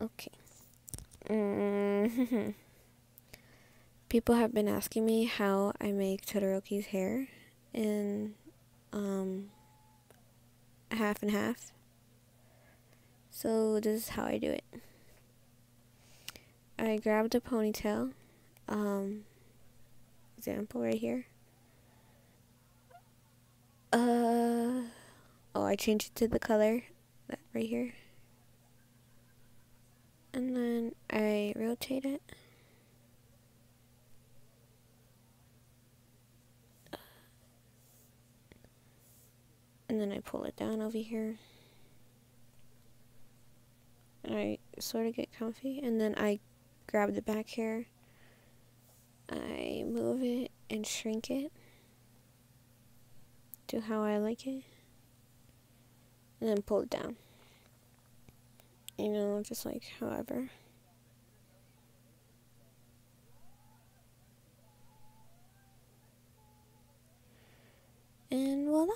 Okay. Mm-hmm. People have been asking me how I make Todoroki's hair in um, half and half. So this is how I do it. I grabbed a ponytail, um, example right here. Uh, oh, I changed it to the color, that right here. And then I rotate it. And then I pull it down over here. And I sort of get comfy. And then I grab the back hair. I move it and shrink it to how I like it. And then pull it down. You know, just like however. And voila.